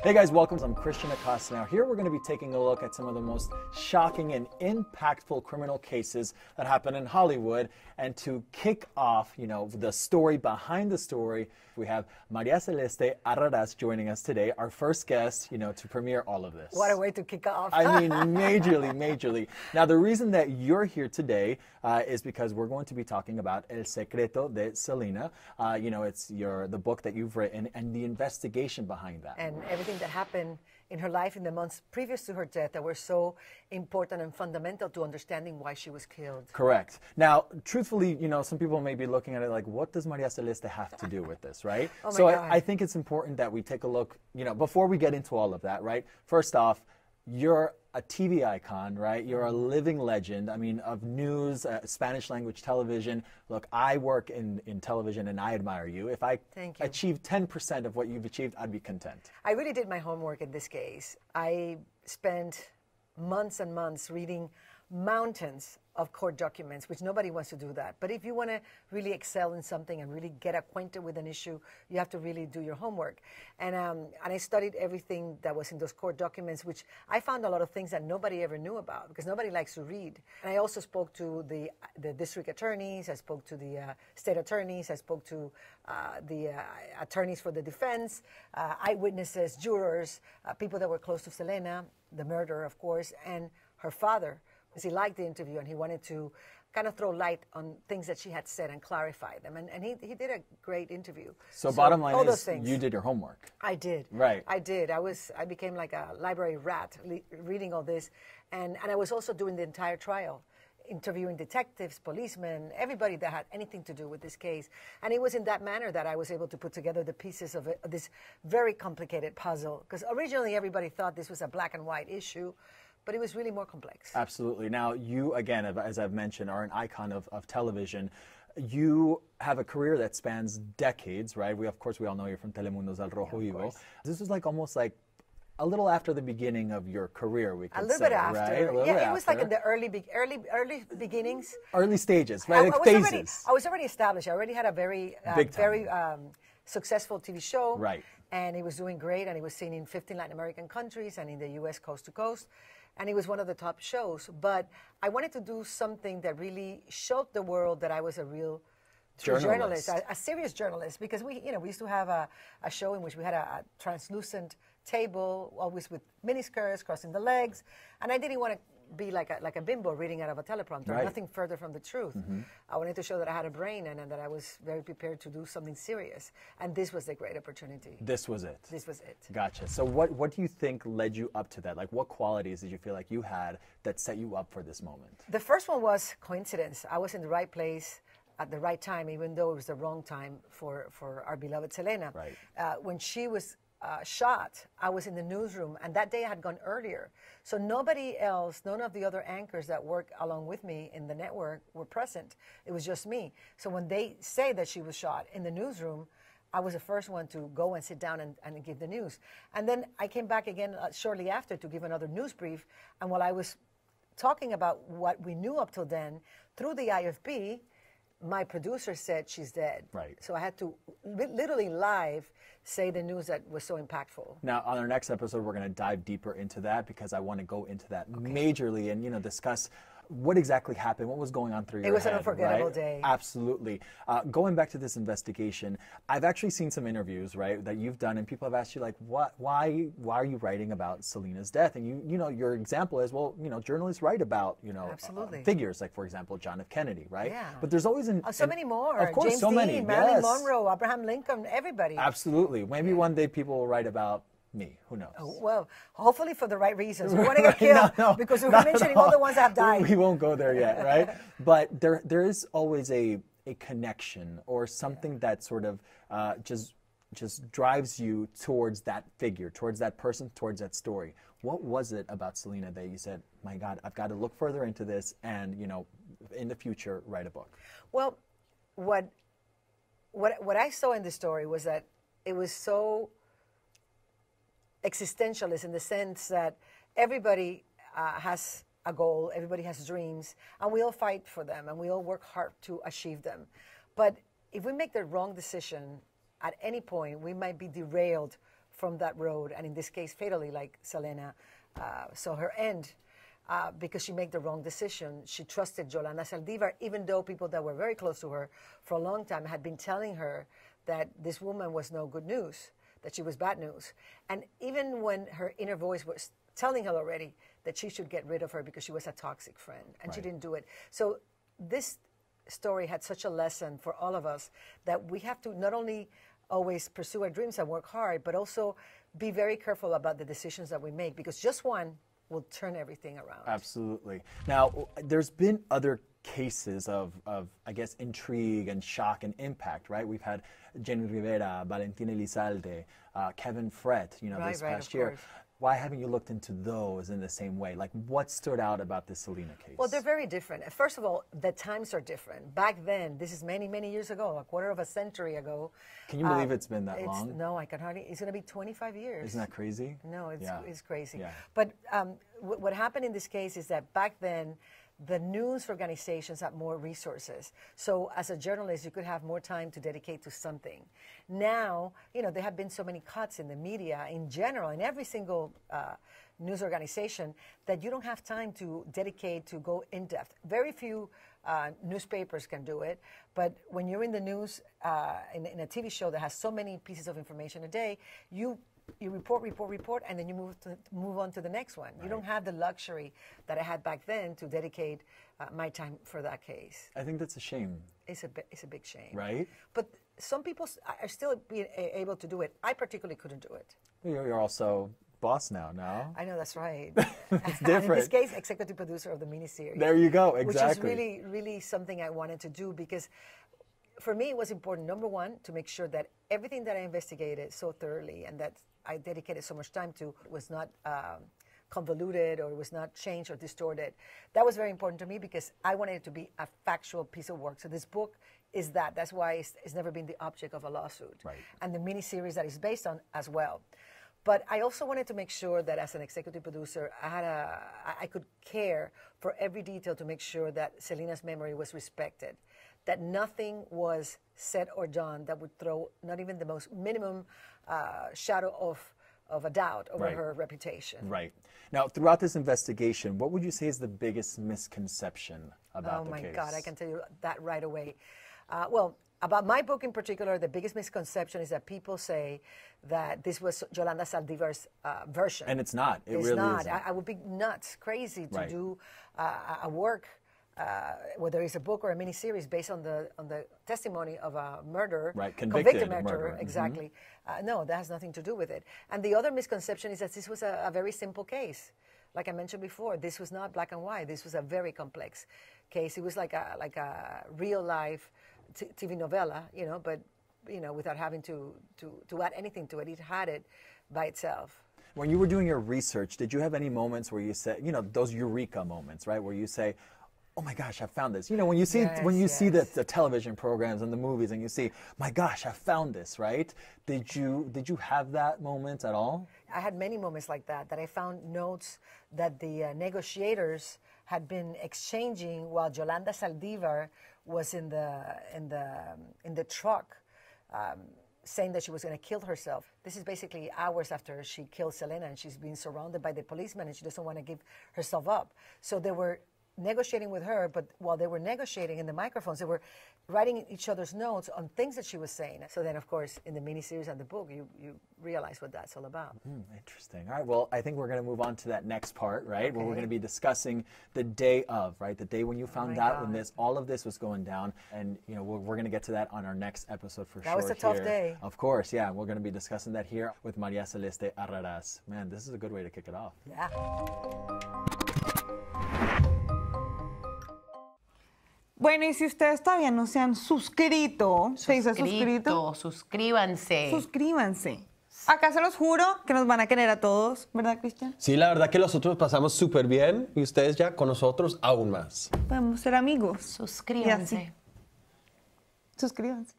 Hey guys, welcome. I'm Christian Acosta. Now, here we're going to be taking a look at some of the most shocking and impactful criminal cases that happen in Hollywood. And to kick off, you know, the story behind the story, we have Maria Celeste Arrarás joining us today, our first guest, you know, to premiere all of this. What a way to kick off. I mean, majorly, majorly. Now, the reason that you're here today uh, is because we're going to be talking about El Secreto de Selena. Uh, you know, it's your the book that you've written and the investigation behind that. And everything that happened in her life in the months previous to her death that were so important and fundamental to understanding why she was killed. Correct. Now, truthfully, you know, some people may be looking at it like, what does Maria Celeste have to do with this, right? Oh my so God. I, I think it's important that we take a look, you know, before we get into all of that, right? First off, you're a TV icon, right? You're a living legend. I mean, of news, uh, Spanish language television. Look, I work in, in television and I admire you. If I Thank you. achieve 10% of what you've achieved, I'd be content. I really did my homework in this case. I spent months and months reading mountains of court documents, which nobody wants to do that. But if you want to really excel in something and really get acquainted with an issue, you have to really do your homework. And, um, and I studied everything that was in those court documents, which I found a lot of things that nobody ever knew about because nobody likes to read. And I also spoke to the, the district attorneys, I spoke to the uh, state attorneys, I spoke to uh, the uh, attorneys for the defense, uh, eyewitnesses, jurors, uh, people that were close to Selena, the murderer, of course, and her father because he liked the interview and he wanted to kind of throw light on things that she had said and clarify them. And, and he, he did a great interview. So, bottom line all those is, things. you did your homework. I did. Right. I did. I was. I became like a library rat, le- reading all this, and and I was also doing the entire trial, interviewing detectives, policemen, everybody that had anything to do with this case. And it was in that manner that I was able to put together the pieces of, it, of this very complicated puzzle. Because originally everybody thought this was a black and white issue, but it was really more complex. Absolutely. Now, you, again, as I've mentioned, are an icon of, of television. You have a career that spans decades, right? We, of course, we all know you're from Telemundo's Al Rojo Vivo. course. This was like almost like a little after the beginning of your career, we could A little say, bit after. right? A little yeah, bit it was like in the early, be- early, early beginnings. early stages, right? I like was phases. already, I was already established. I already had a very, uh, Big very um, successful TV show. Right. And it was doing great, and it was seen in 15 Latin American countries and in the U.S. coast to coast, and it was one of the top shows. But I wanted to do something that really showed the world that I was a real Journalist. journalist, a, a serious journalist, because we, you know, we used to have a, a show in which we had a, a translucent table, always with miniskirts crossing the legs, and I didn't want to be like a, like a bimbo reading out of a teleprompter. Right. Nothing further from the truth. I wanted to show that I had a brain and, and that I was very prepared to do something serious. And this was a great opportunity. This was it. This was it. Gotcha. So, what, what do you think led you up to that? Like, what qualities did you feel like you had that set you up for this moment? The first one was coincidence. I was in the right place at the right time, even though it was the wrong time for, for our beloved Selena. Right. Uh, when she was uh, shot, I was in the newsroom, and that day I had gone earlier. So nobody else, none of the other anchors that work along with me in the network were present. It was just me. So when they say that she was shot in the newsroom, I was the first one to go and sit down and, and give the news. And then I came back again uh, shortly after to give another news brief. And while I was talking about what we knew up till then, through the IFB, my producer said she's dead. Right. So I had to li- literally live say the news that was so impactful. Now, on our next episode, we're going to dive deeper into that because I want to go into that majorly and you know discuss what exactly happened, what was going on through your It was an unforgettable right? day. Absolutely. Uh, going back to this investigation, I've actually seen some interviews, right, that you've done, and people have asked you like, what, why, why are you writing about Selena's death? And you, you know, your example is, well, you know, journalists write about, you know, uh, figures like, for example, John F. Kennedy, right? Yeah. But there's always an, Oh, so an- many more. Of course, James so Dean, many. Marilyn yes. Monroe, Abraham Lincoln, everybody. Absolutely. Maybe one day people will write about me. Who knows? Well, hopefully for the right reasons. We want to get killed no, no, because we're mentioning all the ones that have died. We won't go there yet, right? but there, there is always a, a connection or something that sort of uh, just just drives you towards that figure, towards that person, towards that story. What was it about Selena that you said, "My God, I've got to look further into this, and you know, in the future, write a book"? Well, what what what I saw in the story was that it was so existentialist in the sense that everybody uh, has a goal, everybody has dreams, and we all fight for them and we all work hard to achieve them. But if we make the wrong decision at any point, we might be derailed from that road, and in this case, fatally, like Selena. Uh, so her end, uh, because she made the wrong decision. She trusted Yolanda Saldivar, even though people that were very close to her for a long time had been telling her that this woman was no good news, that she was bad news. And even when her inner voice was telling her already that she should get rid of her because she was a toxic friend, and she didn't do it. So this story had such a lesson for all of us that we have to not only always pursue our dreams and work hard, but also be very careful about the decisions that we make because just one will turn everything around. Absolutely. Now, there's been other cases of, of, I guess, intrigue and shock and impact, right? We've had Jenni Rivera, Valentina Elizalde, uh, Kevin Fret, you know, Right, this right, past year. course. Why haven't you looked into those in the same way? Like, what stood out about the Selena case? Well, they're very different. First of all, the times are different. Back then, this is many, many years ago, a quarter of a century ago. Can you believe it's been that it's, long? No, I can hardly. It's going to be 25 years. Isn't that crazy? No, it's, Yeah. it's crazy. Yeah. But um, wh- what happened in this case is that back then, the news organizations have more resources. So as a journalist, you could have more time to dedicate to something. Now, you know, there have been so many cuts in the media in general, in every single uh, news organization, that you don't have time to dedicate to go in depth. Very few uh, newspapers can do it, but when you're in the news, uh, in, in a TV show that has so many pieces of information a day, you you report, report, report, and then you move to move on to the next one. You don't have the luxury that I had back then to dedicate uh, my time for that case. I think that's a shame, It's a it's a big shame, right? But some people are still being able to do it. I particularly couldn't do it. You're, you're also boss now, no? I know that's right. It's different. in this case, executive producer of the miniseries. There you go, exactly. Which is really, really something I wanted to do because for me it was important, number one, to make sure that everything that I investigated so thoroughly and that I dedicated so much time to was not um, convoluted or was not changed or distorted. That was very important to me because I wanted it to be a factual piece of work. So this book is that. That's why it's, it's never been the object of a lawsuit. Right. And the miniseries that it's based on as well. But I also wanted to make sure that as an executive producer, I had a, I could care for every detail to make sure that Selena's memory was respected, that nothing was said or done that would throw not even the most minimum uh, shadow of, of a doubt over Right. her reputation. Right. Now, throughout this investigation, what would you say is the biggest misconception about oh the my? God, I can tell you that right away. Uh, well, about my book in particular, the biggest misconception is that people say that this was Yolanda Saldivar's uh, version. And it's not. It it's really not. I, I would be nuts, crazy to Right. do uh, a work, uh, whether it's a book or a miniseries, based on the on the testimony of a murderer, Right, convicted murderer, murderer, mhm. exactly. Uh, no, that has nothing to do with it. And the other misconception is that this was a, a very simple case. Like I mentioned before, this was not black and white. This was a very complex case. It was like a like a real life t- TV novella, you know, but you know, without having to, to, to add anything to it. It had it by itself. When you were doing your research, did you have any moments where you said, you know, those eureka moments, right, where you say, "Oh my gosh, I found this." You know, when you see when you Yes, see the, the television programs and the movies, and you see, "My gosh, I found this," right? Did you did you have that moment at all? I had many moments like that, that I found notes that the uh, negotiators had been exchanging while Yolanda Saldivar was in the, in the, in the truck um, saying that she was going to kill herself. This is basically hours after she killed Selena and she's being surrounded by the policemen and she doesn't want to give herself up. So there were negotiating with her, but while they were negotiating in the microphones, they were writing each other's notes on things that she was saying. So then, of course, in the miniseries and the book, you, you realize what that's all about. Hmm, interesting. All right. Well, I think we're going to move on to that next part, right? Where we're going to be discussing the day of, right? The day when you found my out when this, all of this was going down, and you know, we're, we're going to get to that on our next episode for That sure. was a tough here. day. Of course, yeah. We're going to be discussing that here with Maria Celeste Arrarás. Man, this is a good way to kick it off. Yeah. Bueno, y si ustedes todavía no se han suscrito, se dice suscrito, suscríbanse. suscríbanse. Acá se los juro que nos van a querer a todos, ¿verdad, Cristian? Sí, la verdad que nosotros pasamos súper bien y ustedes ya con nosotros aún más. Podemos ser amigos. Suscríbanse. Suscríbanse.